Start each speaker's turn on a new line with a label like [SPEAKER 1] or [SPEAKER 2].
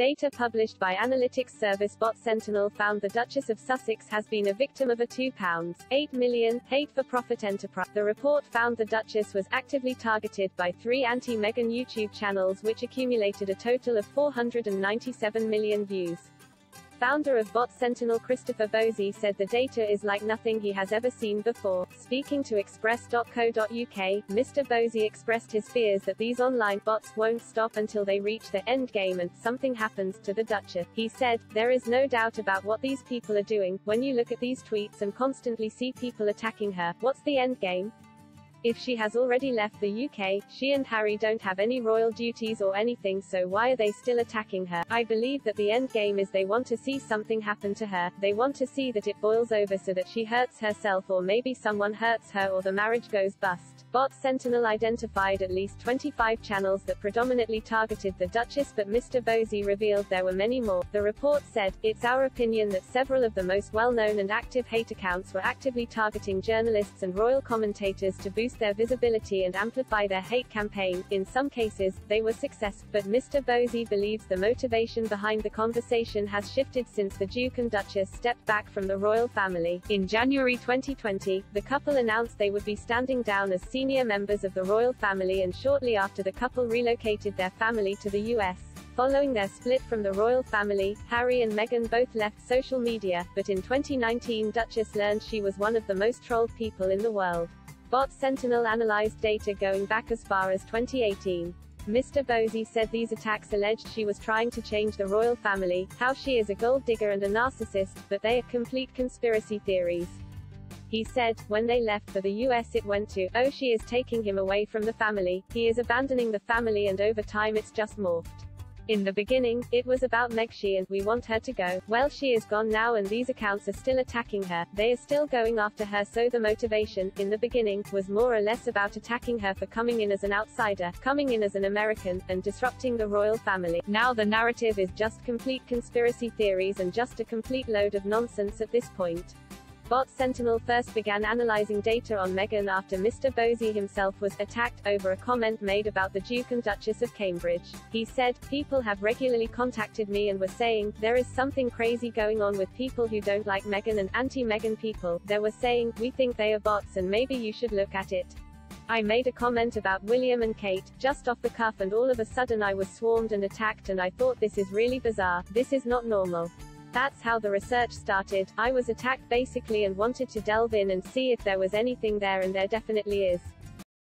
[SPEAKER 1] Data published by analytics service Bot Sentinel found the Duchess of Sussex has been a victim of a £2.8 million hate-for-profit enterprise. The report found the Duchess was actively targeted by three anti-Meghan YouTube channels which accumulated a total of 497 million views. Founder of Bot Sentinel Christopher Bouzy said the data is like nothing he has ever seen before. Speaking to Express.co.uk, Mr. Bouzy expressed his fears that these online bots won't stop until they reach the end game and something happens to the Duchess. He said, There is no doubt about what these people are doing. When you look at these tweets and constantly see people attacking her, what's the end game? If she has already left the UK, she and Harry don't have any royal duties or anything so why are they still attacking her? I believe that the end game is they want to see something happen to her, they want to see that it boils over so that she hurts herself or maybe someone hurts her or the marriage goes bust. Bot Sentinel identified at least 25 channels that predominantly targeted the Duchess but Mr. Bouzy revealed there were many more. The report said, It's our opinion that several of the most well-known and active hate accounts were actively targeting journalists and royal commentators to boost their visibility and amplify their hate campaign. In some cases, they were successful, but Mr. Bouzy believes the motivation behind the conversation has shifted since the Duke and Duchess stepped back from the royal family. In January 2020, the couple announced they would be standing down as senior members of the royal family and shortly after the couple relocated their family to the US. Following their split from the royal family, Harry and Meghan both left social media, but in 2019 Duchess learned she was one of the most trolled people in the world. Bot Sentinel analyzed data going back as far as 2018. Mr. Bouzy said these attacks alleged she was trying to change the royal family, how she is a gold digger and a narcissist, but they are complete conspiracy theories. He said, when they left for the US it went to, oh she is taking him away from the family, he is abandoning the family and over time it's just morphed. In the beginning, it was about Meg she and we want her to go. Well she is gone now and these accounts are still attacking her. They are still going after her so the motivation, in the beginning, was more or less about attacking her for coming in as an outsider, coming in as an American, and disrupting the royal family. Now the narrative is just complete conspiracy theories and just a complete load of nonsense at this point. Bot Sentinel first began analyzing data on Meghan after Mr. Bouzy himself was attacked over a comment made about the Duke and Duchess of Cambridge. He said, People have regularly contacted me and were saying, there is something crazy going on with people who don't like Meghan and anti-Meghan people. They were saying, we think they are bots and maybe you should look at it. I made a comment about William and Kate, just off the cuff and all of a sudden I was swarmed and attacked and I thought this is really bizarre, this is not normal. That's how the research started. I was attacked basically and wanted to delve in and see if there was anything there and there definitely is.